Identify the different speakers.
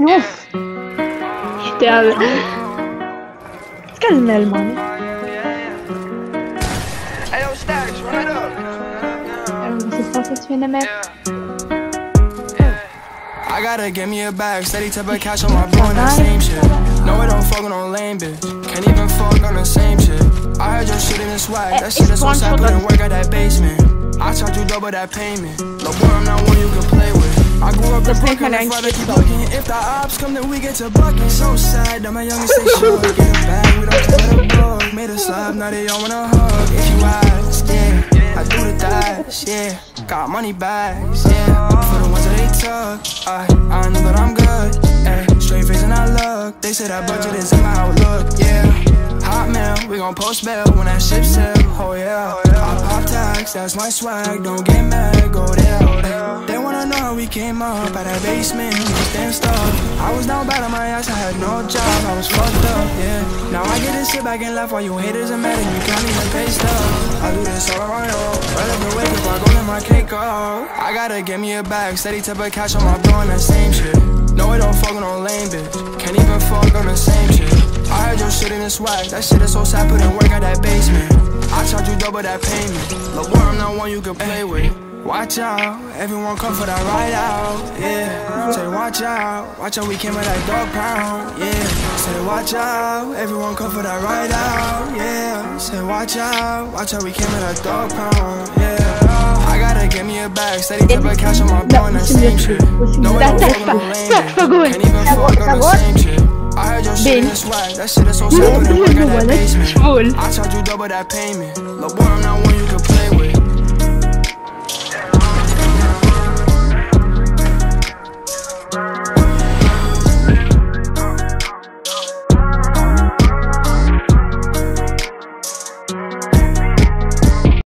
Speaker 1: Ouf J'étais à... Calme, man.
Speaker 2: Hey, yo, Stacks, run it up.
Speaker 1: C'est pas ça que tu viens de mettre.
Speaker 2: I gotta get me a bag, steady type of cash on my bro and that same shit. No, I don't fucking on lame bitch. Can't even fuck on the same shit. I heard your shit in the swag, that shit is so sad, put in work at that basement. I charge you double that payment. Look, boy, I'm not one you can play with. I grew up in Brooklyn, my father keep looking. If the ops come, then we get to bucking. So sad that my youngest stay short. Get a bag, we don't care the book. Made a slab, now they all wanna hug. If you ask, yeah, I do the dash, yeah. Got money bags, yeah. For the ones that they took, I, I know that I'm good. Straight face and I look. They say that budget is in my outlook, yeah. Hot mail, we gon' post bail when that ship sail, oh yeah. I pop tax, that's my swag, don't get mad, go came up out that basement, just damn. I was down bad on my ass, I had no job, I was fucked up, yeah. Now I get to sit back and laugh while you haters are mad and you can't even pay stuff. I do this all on my own, right up up, I go let my cake off. I gotta get me a bag, steady type of cash on my bro and that same shit. No, I don't fucking on lame bitch. Can't even fuck on the same shit. I heard your shit in the swag. That shit is so sad, put in work at that basement. I charge you double that payment. Look, I'm not one you can play with. Watch out, everyone come for that ride out, yeah. Say watch out, watch out, we came with that dog pound, yeah. Say watch out, everyone come for that ride out, yeah. Say watch out, watch out, we came with that dog pound, yeah. I gotta get me a bag, steady type of cash on my bro and same shit. No, I don't fuck the lane, can't even fuck on the same shit. I heard your shit the swag, that shit is so put in work at that basement. I charge you double that payment. Look, boy, I'm not